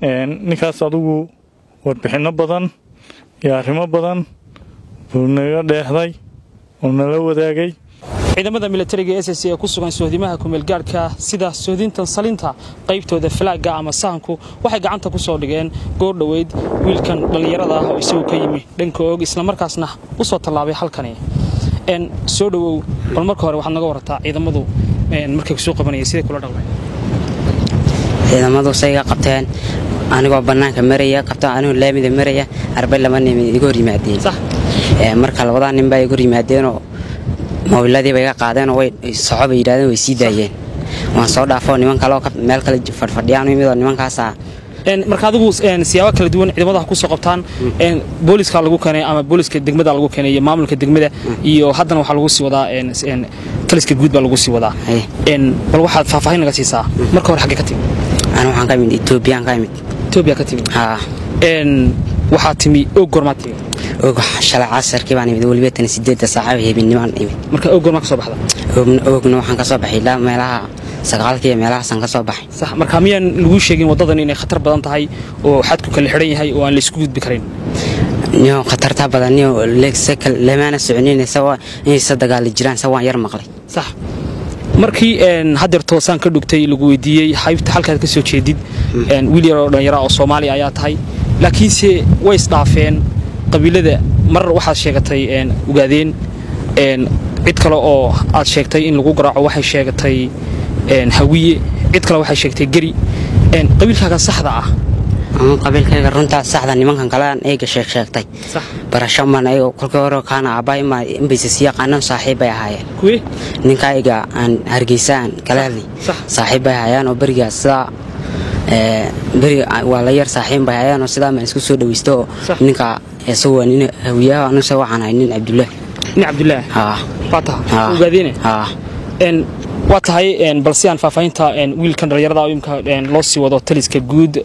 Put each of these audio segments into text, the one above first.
ninkaas adugu warbixinno badan iyo arrimo badan buu naga dheehday oo nala wadaagay. Ciidamada milatariga s c ee ku sugan sohdimaha kumeelgaarhka sida sohdintan salinta qaybtooda falaaga ama sahanku waxay gacanta ku soo dhigeen goor dhoweyd wiilkan dhallinyarada ah oo isagu ka yimi. Dhanka og islamarkaasna u soo tallaabay halkani. Soo dhowow bal marka hore waxaad naga warrataa ciidamadu markay ku soo qabanaya siday kula dhaqmeen ciidamadu sayga qabteen. Anigoo bannaanka maraya qabta anigoo laamida maraya arbay laba nin iga hor yimaadeen marka labadaa nin baa iga hor yimaadeenoo moobiladii bay iga qaadeenoo way soco bay yidhahdeen way sii daayeen. Waan soo dhaafoo niman kaleoo meel kale fadhfadhiyaan imidoo nimankaasaa marka adigu siyaabo kala duwan ciidamadaha ku soo qabtaan. Booliska lagu keenay ama booliska degmada lagu keenay iyo maamulka degmada iyo haddana waxaa lagu sii wadaa taliska guud baa lagu sii wadaa. Bal waxaad faahfaahin naga siisaa. Marka hore xaggee ka timi waxaan ka imid etoobiyaan ka imid etoobiya ka timi haa waxaa timi og gormaad timi og shalay casarkii baan imid? Weliba tan sideedda saaca heebinimaan imid. Marka og gormaa ka soo baxda? Ogna waxaan ka soo baxay. Ilaa meelaha sagaalkii iyo meelahaasaan ka soo baxay. Sax marka miyaan laguu sheegin waddadan inay khatar badan tahay oo xadku kala xidhan yahay oo aan laysku gudbi karin? Niyo khatarta badan niyo lamaana soconin inaysa dagaali jiraan se waan yar maqlay. Sax markii hadeerto saan ka dhugtay lagu weydiiyey haybta halkaad ka soo jeedid wiil yaroo dhallinyara oo soomaaliya ayaa tahay. Laakiinse way isdhaafeen. Qabiilada mar waxaad sheegatay ogaadeen cid kale oo aad sheegtay in lagu garaaco waxay sheegatay hawiye. Cid kale waxay sheegtay geri. Qabiilkaaga saxda ah qabiilkayga runtaa saxda nimankan kalean eega sheeg sheegtay. Kolkii hore kaana yaqaanan saaxiib bay ahaayeen. Aan kala saaxiib bay oo sidaa beri waa la yar saaxiib bay ahaayeen oo sidaa maan isku soo dhawaysto oo ninka isagu waa nin hawiyaha anuse waxaan ahay nin cabdullaah nin cabdullaah haa. Waa tahay? Ogaadeene haa. Waa tahay bal si aan faahfaahinta wiilkan dhallinyarada imka loo sii wado taliska guud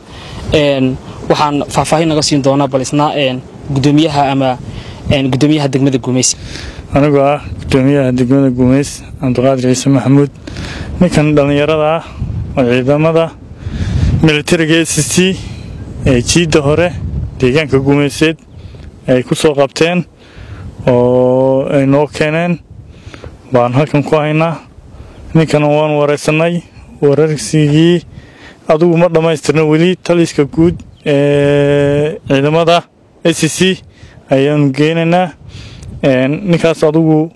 waxaan faahfaahin naga siin doonaa bal isna gudoomiyaha ama gudoomiyaha degmada guumeys. Anigoo ah gudoomiyaha degmada guumeys cabdiqaadir ciise maxamuud. Ninkan dhallinyarada ah oo ciidamada militariga s c ee jiidda hore deegaanka guumeyseed ay ku soo qabteen oo ay noo keeneen. Baan halkan ku haynaa. Ninkana waan waraysanay wararsigii adugu ma dhammaystirna weli taliska guud ee ciidamada s c ayaanu geynaynaa. Ninkaas adugu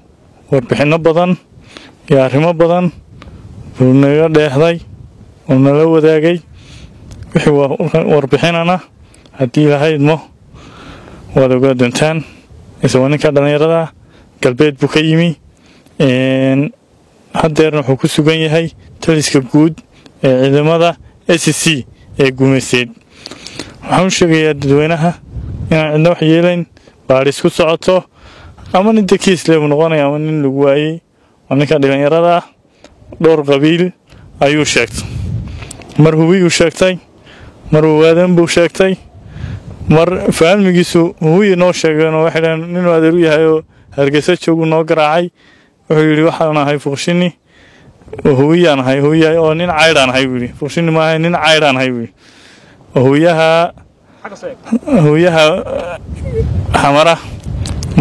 warbixinno badan iyo arrimo badan buu naga dheehday oo nala wadaagay wixii warbixinana haddii lahaydmo waad ogaa doontaan isagoo ninka dhallinyarada galbeed buu ka yimi. Haddeerna wuxuu ku sugan yahay taliska guud ee ciidamada s c ee gumayseed waxaan u sheegayaa dadweynaha inaan cidna wax yeelayn baadhis ku socoto ama nin dakiisleebuu noqonaya ama nin lagu waayey oo ninka dhallinyarada ah dhowr qabiil ayuu sheegtay. Mar hubiyuu sheegtay mar wawaadan buu sheegtay mar faalmigiisu hubiyi noo sheegeenoo waxay dhaheen ninuu adeer u yahay oo hargeysa jooguu noo garaacay. Wuxuu yidhi waxaan ahay fuqshini hubiyaan ahay hubiya oo nin caydhaan ahay buu yidhi fuqshini maahay nin caydhaan ahay buu yidhi hubiyaha hubiyaha xamara.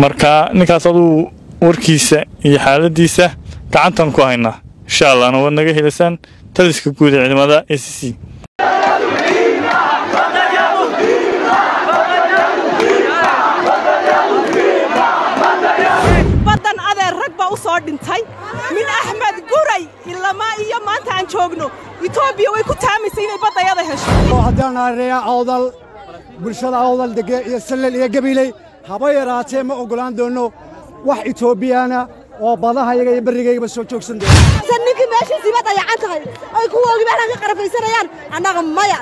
Marka ninkaas aduu warkiisa iyo xaaladiisa gacantan ku haynaa insha allahna waad naga helaysaan taliska guud ee ciidamada a c c. Badan adeer rag baa u soo dhintay ilamaa iyo maanta aan joogno etoobiya way ku taamaysay inay baddayada hesho oo haddaan areeya awdal bulshada awdal dege iyo sallel iyo gabiley haba yaraatee ma oggolaan doonno wax etoobiyana oo badahayaga iyo berrigaygaba soo joogsan doona ninkii meeshiisiiba dayacan tahay ay kuwoogii meelaha ka qarafaysanayaan annaga maya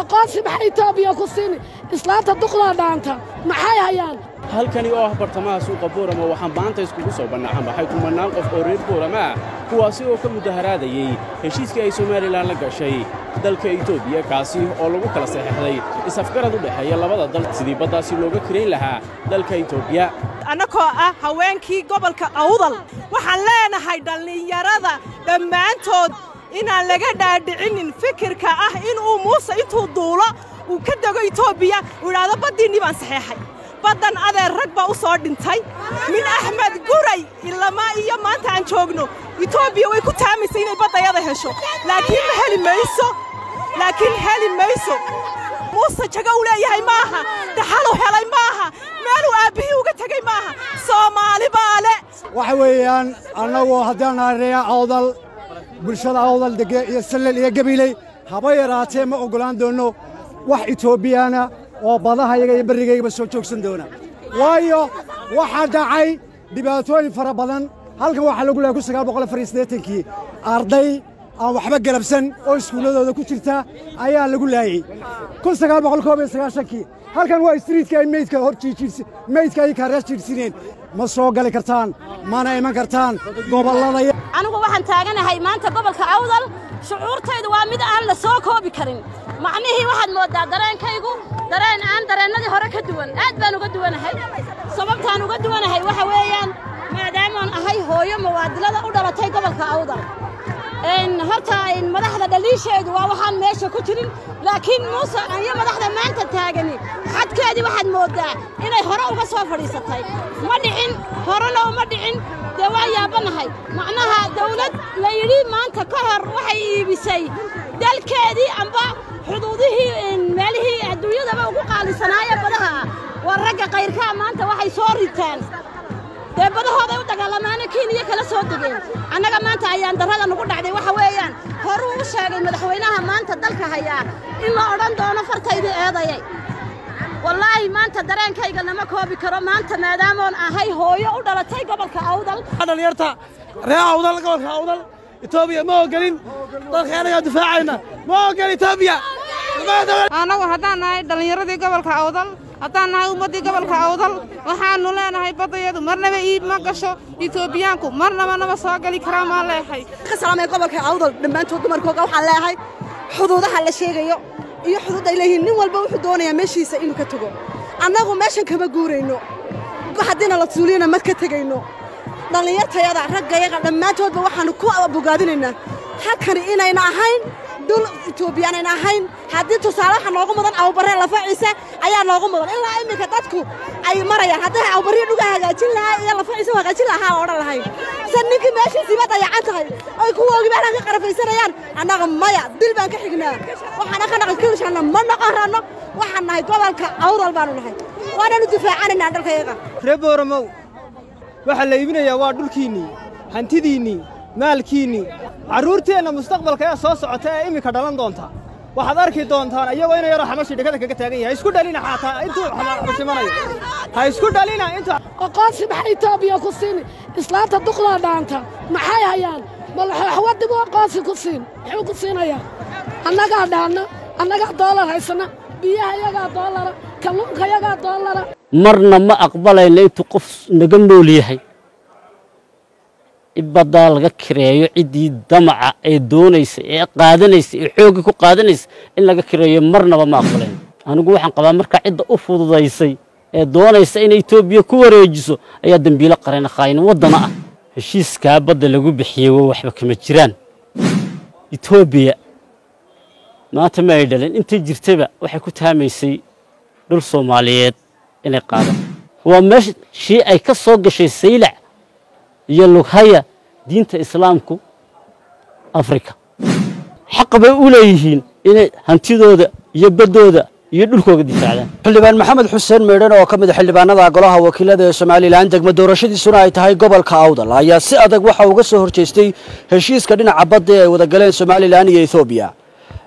aqoonsi maxay etoobiya ku siini islaanta duqdaa dhaanta maxay hayaan? Halkani oo ah bartamaha suuqa buurama waxaan maanta iskugu soo bannaxan baxay kumannaan qof oo reer buurama ah kuwaasi oo ka mudaharaadayey heshiiskii ay somalilan la gashay. Dalka etoobiya kaasi oo lagu kala saxeixday is-afgarad u dhexeeya labada dal sidii baddaasi looga kirayn lahaa dalka etoobiya annagoo ah haweenkii gobolka awdal waxaan leenahay dhallinyarada dhammaantood inaan laga dhaadhicinin fikirka ah inuu muuse intuu duulo uu ka dego etoobiya uu idhaahdo baddiinnii baan saxeexay. Baddan adeer rag baa u soo dhintay. Min axmed guray ilamaa iyo maanta aan joogno etoobiya way ku taamaysay inay baddayada hesho. Laakiin ma heli mayso. Laakiin heli mayso. Muuse jago u leeyahay maaha. daxalu waxa weeyaan annagu haddaan reer awdal bulshada awdal dege iyo sallel iyo gabiley haba yaraatee ma oggolaan doonno wax etoobiyana oo badahayaga iyo berrigaygaba soo joogsan doona. Waayo waxaa dhacay dhibaatooyin fara badan. Halkan waxaa lagu lehay kun sagaal boqol afar iyo siddeetankii. Arday aan waxba galabsan oo iskuulladooda ku jirta ayaa lagu laayey kun sagaal boqol koob iyo sagaashankii. Halkan waa istriitka ay meydka hor jiijirsi meydka ay kaarees jiirsineen ma soo gali kartaan? Mana iman kartaan? Gobollada anigu waxaan taaganahay maanta gobolka awdal shucuurtaydu waa mid aan la soo koobi karin. Macnihii waxaad mooddaa dareenkaygu? Dareen aan dareennadii hore ka duwan. Aad baan uga duwanahay. Sababtaan uga duwanahay waxa weeyaan maadaamaan ahay hooyo muwaadilada u dhalatay gobolka awdal horta madaxda dhaliisheedu waa waxaan meesha ku jirin laakiin muuse iyo madaxda maanta taagani xadkeedii waxaad mooddaa inay hore uga soo fadhiisatay ma dhicin horena uma dhicin dee waa yaabanahay macnaha dawlad la yidhi maanta ka hor waxay iibisay dalkeedii amba xuduudihii meelihii adduunyadaba ugu qaalisanaaye badaha ah waa ragga kayrkaa maanta waxay soo ritaan dee badahooday u dagaalamaana keniya kala soo degeen annaga maanta ayaan darrada nugu dhacday. Waxa weeyaan horuu u sheegay madaxweynaha maanta dalka hayaa in la odhan doono fartaydii eedayay. Wallaahi maanta dareenkayga lama koobi karo. Maanta maadaamoon ahay hooyo u dhalatay gobolka awdal. Dhalinyarta ree awdal gobolka awdal. Etoobiya ma ogelin dalka anagaa difaacayna. Ma ogel etoobiya annagu haddaan nahay dhallinyaradii gobolka awdal haddaan nahay ummaddii gobolka awdal waxaannu leenahay baddayadu marnaba iib ma gasho etoobiyaanku marnaba nama soo geli karaa maa leehay. Ka salaamay gobolka awdal dhammaantood dumarkooga waxaan leeyahay xuduudaha la sheegayo iyo xuduud ay leeyihiin nin walba wuxuu doonayaa meeshiisa inuu ka tego annagu meeshan kama guurayno. Haddiina la tuuliyana ma ka tegayno. Dhallinyartayada raggayaga dhammaantoodba waxaannu ku bogaadinaynaa halkani inayna ahayn dul etoobiyaanan ahayn. Haddii tusaale waxa noogu mudan awbarree lafa ciise ayaa noogu mudan. Ilaa iminka dadku ay marayaan. Haddii awbarrihi dhuga hagaajin lahaa iyo lafa ciise u hagaajin lahaa odhan lahayn. Se ninkii meeshiisiiba dayacan tahay oy kuwoogii ka qarafaysanayaan annaga maya dil baan ka xignaa. Waxaana ka naqan kilishanna ma noqon ranno waxaan nahay gobolka awdal baanu nahay waanaanu difaacanaynaa dhalkayaga ree booramow waxaa la iibinayaa waa dhulkiinnii hantidiinnii maalkiinnii carruurteenna mustaqbalka ee soo socota ee iminka dhalan doonta. Waxaad arki doontaan iyagoo ina yaroo xamashi dhekada kaga taagan yahay. Ha isku dhalina xaataa intuu xamashimanayo ha isku dhalina intuu aqoonsi maxay etoobiya ku siini islaanta duqdaa dhaanta. Maxay hayaan? Malaxwaxwadibu aqoonsi ku siin. Muxuu ku siinayaa? Annagaa dhaanna? Annagaa doolar haysana? Biyaha yagaa doolara kalluunka yagaa doolara marna ma aqbalayna intuu qof naga nool yahay ibaddaa laga kireeyo ciddii damaca ee doonaysa ee qaadanaysa ee xoogga ku qaadanaysa in laga kireeyo marnaba ma aqbalayno anigu waxaan qabaa markaa cidda u fududaysay ee doonaysa inay etoobiya ku wareejiso ayaa dembiilo qarana khaayin waddana ah. Heshiiskaa badda lagu bixiyey waa waxba kama jiraan. Etoobiya maanta ma ay dhalin intay jirtaba waxay ku taamaysay dhul soomaaliyeed inay qaadaan. Waa meeshii ay ka soo gashay saylac iyo lughaya diinta islaamku afrika. Xaq bay u leeyihiin inay hantidooda iyo baddooda iyo dhulkooga difaacdaan. Xildhibaan maxamed xuseen meydhan oo ka mid a xildhibaanada golaha wakiilada ee somalilan degmo doorashadiisuna ay tahay gobolka awdal ayaa si adag waxa uga soo horjeestay heshiiska dhinaca badda ee ay wada galeen somalilan iyo ethoobiya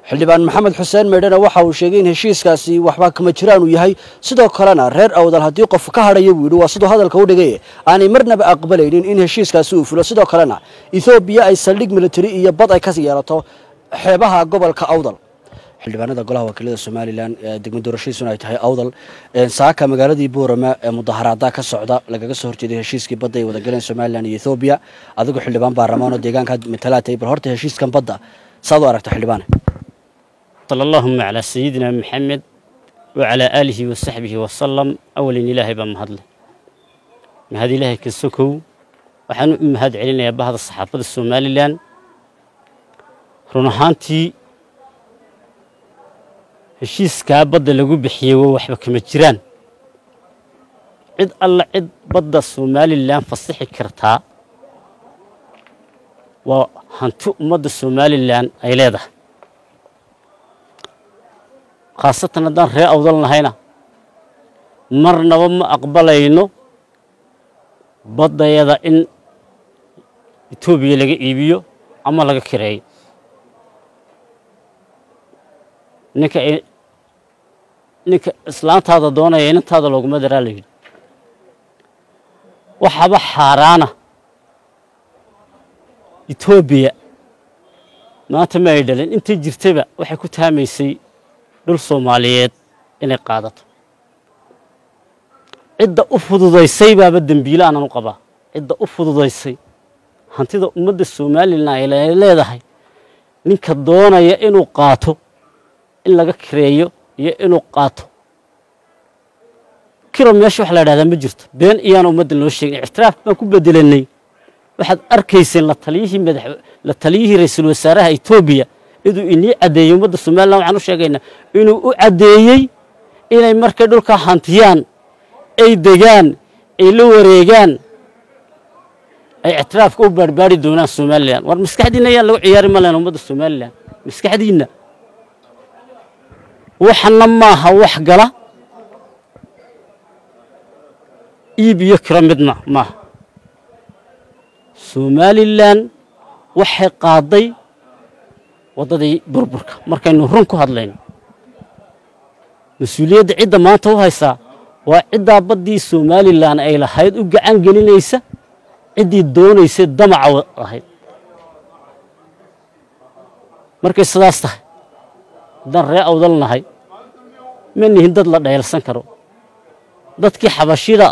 xildhibaan maxamed xuseen meydhana waxa uu sheegay in heshiiskaasi waxba kama jiraan uu yahay. Sidoo kalena reer awdal haddii qof ka hadhaya buu yidhi waa siduu hadalka u dhigay. Aanay marnaba aqbalaynin in heshiiskaasi uu fulo. Sidoo kalena ethoobiya ay saldhig militari iyo bad ay ka yeelato xeebaha gobolka awdal. Xildhibaanada golaha wakiilada somalilan degmo doorashadiisuna ay tahay awdal saaka magaaladii boorama ee mudaharaada ka socda lagaga soo horjeeday heshiiskii badda ay wada galeen somalilan iyo ethoobiya adigoo xildhibaan baarlamaan oo deegaanka matalaatay bal horta heshiiskan badda saad u aragta xildhibaane صلى اللهم على سيدنا محمد وعلى آله وصحبه وسلم. أول إله بما هذل ما هذه إله وحن أمهد علينا يا بهذا الصحابة الصومالي لأن رنحانتي الشيء سكابد اللي جو بحيوه وحبك مجران عد الله عد بدا الصومالي لأن فصيح كرتها وهنتو مد الصومالي لأن أيلاده khaasatan haddaan ree awdal nahayna marnaba ma aqbalayno baddayada in etoobiya laga iibiyo ama laga kireeyo. Ninka ninka islaantaada doonaya inantaada looguma daraa la yidhi waxaaba xaaraana etoobiya maanta ma ay dhalin. Intay jirtaba waxay ku taamaysay dhul soomaaliyeed inay qaadato. Cidda u fududaysay baaba dembiile aanan u qabaa. Cidda u fududaysay. Hantida ummadda somalilan ay leedahay. Ninka doonaya inuu qaato in laga kireeyo iyo inuu qaato. Kiro meesha wax la dhahdaa ma jirto. Been iyaana ummadda loo sheegin ictiraaf baan ku bedelanay waxaad arkayseen la taliyihii madax la taliyihii ra'iisul wasaaraha etoobiya inuu inii caddeeyey ummadda somalilan waxaan u sheegaynaa inuu u caddeeyey inay markay dhulka hantiyaan ay degaan ay la wareegaan ay ictiraafka u baarbaari doonaan somalilan war maskaxdiinna ayaan lagu ciyaari ma lehna ummadda somalilan maskaxdiinna waxana maaha wax gala. Iib iyo kiro midna maaha. Somalilan waxay qaaday waddadii burburka. Markaynu run ku hadlayno mas'uuliyadda cidda maanta u haysaa waa ciddaa baddii somalilan ay lahayd u gacan gelinaysa ciddii doonaysay damaca ahayd markay sidaas tahay haddaan ree awdal nahay ma nihin dad la dheelsan karo. Dadkii xabashida